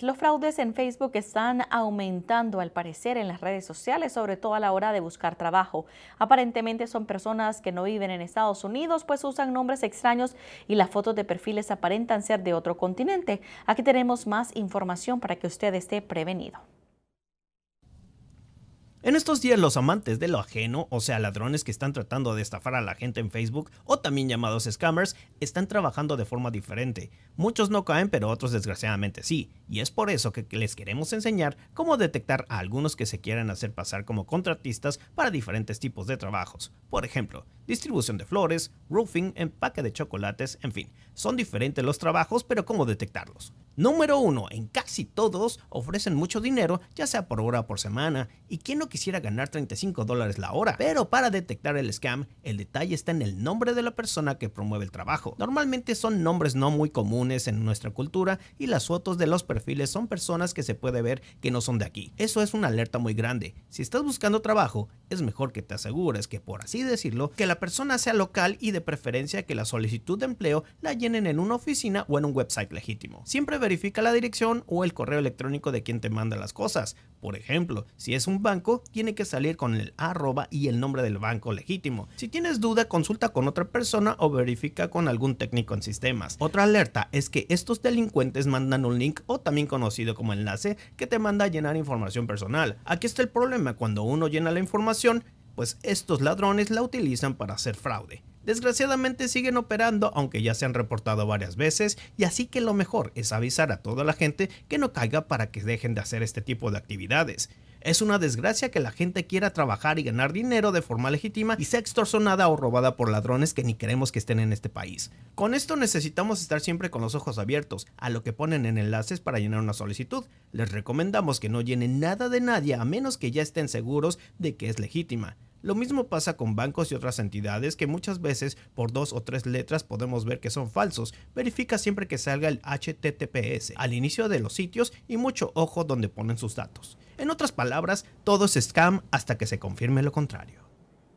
Los fraudes en Facebook están aumentando al parecer en las redes sociales, sobre todo a la hora de buscar trabajo. Aparentemente son personas que no viven en Estados Unidos, pues usan nombres extraños y las fotos de perfiles aparentan ser de otro continente. Aquí tenemos más información para que usted esté prevenido. En estos días los amantes de lo ajeno, o sea ladrones que están tratando de estafar a la gente en Facebook o también llamados scammers, están trabajando de forma diferente. Muchos no caen pero otros desgraciadamente sí, y es por eso que les queremos enseñar cómo detectar a algunos que se quieran hacer pasar como contratistas para diferentes tipos de trabajos. Por ejemplo, distribución de flores, roofing, empaque de chocolates, en fin, son diferentes los trabajos pero cómo detectarlos. Número 1. En casi todos ofrecen mucho dinero, ya sea por hora o por semana, y quién no quisiera ganar 35 dólares la hora. Pero para detectar el scam, el detalle está en el nombre de la persona que promueve el trabajo. Normalmente son nombres no muy comunes en nuestra cultura y las fotos de los perfiles son personas que se puede ver que no son de aquí. Eso es una alerta muy grande. Si estás buscando trabajo, es mejor que te asegures que, por así decirlo, que la persona sea local y de preferencia que la solicitud de empleo la llenen en una oficina o en un website legítimo. Siempre verifica la dirección el correo electrónico de quien te manda las cosas. Por ejemplo, si es un banco, tiene que salir con el arroba y el nombre del banco legítimo. Si tienes duda, consulta con otra persona o verifica con algún técnico en sistemas. Otra alerta es que estos delincuentes mandan un link o también conocido como enlace que te manda a llenar información personal. Aquí está el problema, cuando uno llena la información, pues estos ladrones la utilizan para hacer fraude. Desgraciadamente siguen operando aunque ya se han reportado varias veces y así que lo mejor es avisar a toda la gente que no caiga para que dejen de hacer este tipo de actividades. Es una desgracia que la gente quiera trabajar y ganar dinero de forma legítima y sea extorsionada o robada por ladrones que ni queremos que estén en este país. Con esto necesitamos estar siempre con los ojos abiertos a lo que ponen en enlaces para llenar una solicitud. Les recomendamos que no llenen nada de nadie a menos que ya estén seguros de que es legítima. Lo mismo pasa con bancos y otras entidades que muchas veces por dos o tres letras podemos ver que son falsos. Verifica siempre que salga el HTTPS al inicio de los sitios y mucho ojo donde ponen sus datos. En otras palabras, todo es scam hasta que se confirme lo contrario.